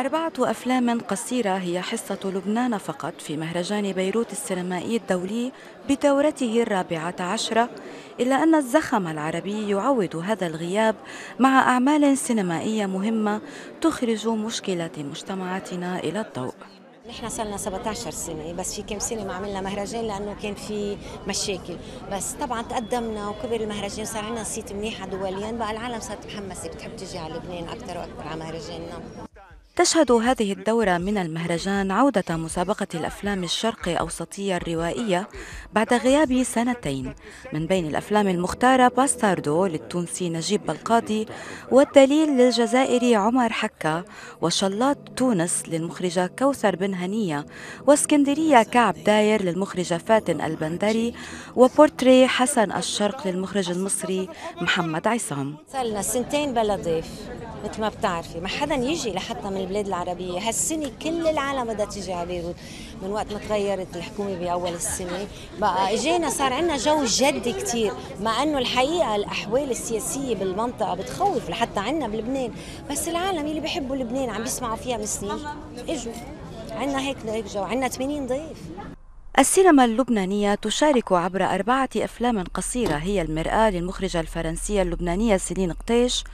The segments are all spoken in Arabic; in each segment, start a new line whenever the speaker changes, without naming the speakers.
أربعة أفلام قصيرة هي حصة لبنان فقط في مهرجان بيروت السينمائي الدولي بدورته الرابعة عشرة إلا أن الزخم العربي يعوض هذا الغياب مع أعمال سينمائية مهمة تخرج مشكلات مجتمعاتنا إلى الضوء.
نحن صار لنا 17 سنه بس في كم سنه ما عملنا مهرجان لأنه كان في مشاكل. بس طبعا تقدمنا وكبر المهرجان صار عندنا صيت منيحه دوليا بقى العالم صارت متحمسه بتحب تجي على لبنان أكثر وأكثر على مهرجاننا.
تشهد هذه الدورة من المهرجان عودة مسابقة الأفلام الشرقي أوسطية الروائية بعد غياب سنتين. من بين الأفلام المختارة باستاردو للتونسي نجيب بلقاضي والدليل للجزائري عمر حكار وشلاط تونس للمخرجة كوثر بن هنية واسكندرية كعب داير للمخرجة فاتن البنداري وبورتري حسن الشرق للمخرج المصري محمد عصام.
صار لنا سنتين بلا ضيف مثل ما بتعرفي. ما حدا يجي لحتى من البلاد العربية. هالسنة كل العالم بدها تيجي على بيروت. من وقت ما تغيرت الحكومة بأول السنة بقى إجينا صار عندنا جو جديد كثير مع إنه الحقيقة الأحوال السياسية بالمنطقة بتخوف لحتى عندنا بلبنان. بس العالم اللي بيحبوا لبنان عم بيسمعوا فيها من سنين. إجوا. عندنا هيك هيك جو. عندنا 80 ضيف.
السينما اللبنانية تشارك عبر أربعة أفلام قصيرة هي المرآة للمخرجة الفرنسية اللبنانية سيلين قطيش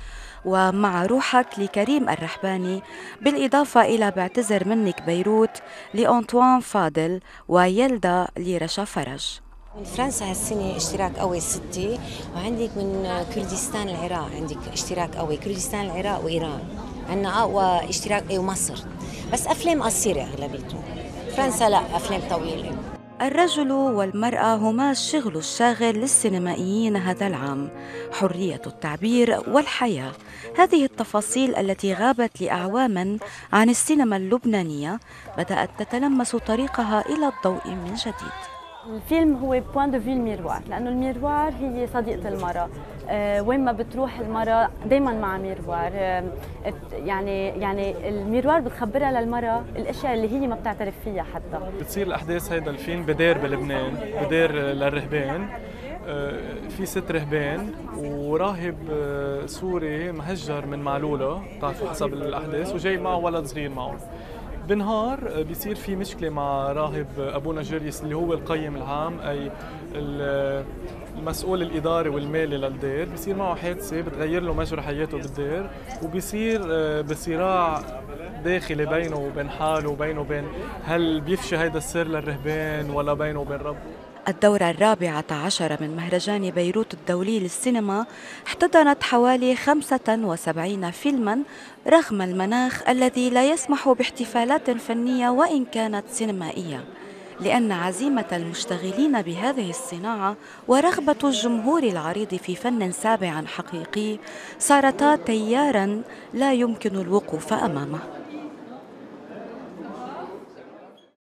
ومع روحك لكريم الرحباني. بالإضافة إلى بعتذر منك بيروت لأنطوان فاضل ويلدا لرشا فرج.
من فرنسا هالسنة اشتراك قوي ستة وعندك من كردستان العراق عندك اشتراك قوي. كردستان العراق وإيران. عندنا أقوى اشتراك ومصر. بس أفلام قصيرة أغلبيتهم. فرنسا لا أفلام طويلة.
الرجل والمرأة هما الشغل الشاغل للسينمائيين هذا العام حرية التعبير والحياة. هذه التفاصيل التي غابت لأعوام عن السينما اللبنانية بدأت تتلمس طريقها إلى الضوء من جديد.
الفيلم هو point de vue ال miroir لأنه ال miroir هي صديقة المرأة. أه وين ما بتروح المرأة دائما مع miroir. أه يعني يعني ال miroir بتخبرها للمرأة الأشياء اللي هي ما بتعترف فيها حتى.
بتصير الأحداث هيدا الفيلم بدير بلبنان بدير للرهبان. أه في ست رهبان وراهب أه، سوري مهجر من معلولة بتعرفوا حسب الأحداث وجاي معه ولد صغير معه. بنهار بيصير في مشكلة مع راهب ابونا جيريس اللي هو القيم العام أي المسؤول الإداري والمالي للدير. بيصير معه حادثة بتغير له مجرى حياته بالدير. وبيصير آه، بصراع داخلي بينه وبين حاله وبينه وبين هل بيفشي هيدا السر للرهبان ولا بينه وبين ربه
الدورة الرابعة عشر من مهرجان بيروت الدولي للسينما احتضنت حوالي 75 فيلما رغم المناخ الذي لا يسمح باحتفالات فنية وإن كانت سينمائية. لأن عزيمة المشتغلين بهذه الصناعة ورغبة الجمهور العريض في فن سابع حقيقي صارتا تيارا لا يمكن الوقوف أمامه.